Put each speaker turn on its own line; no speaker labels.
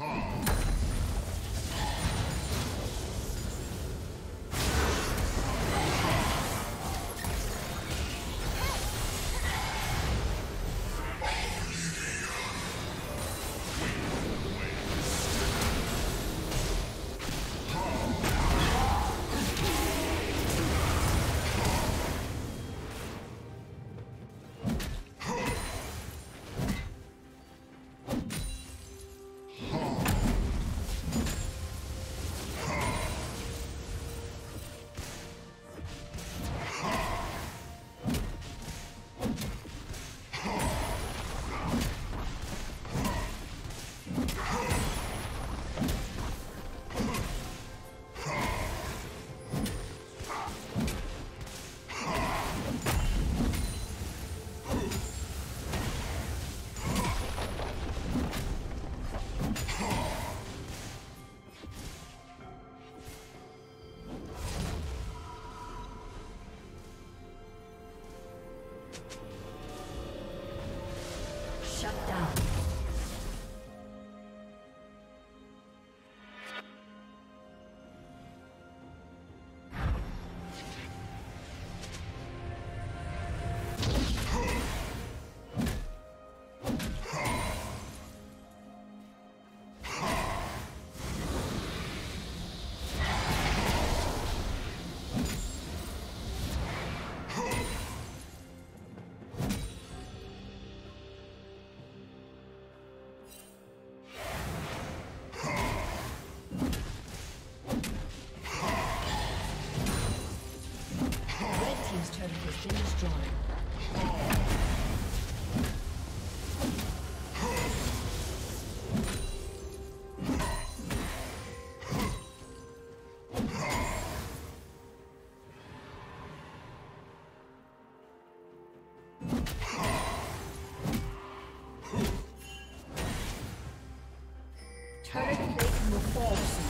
Shut turret has been destroyed.
Turret plate will fall soon.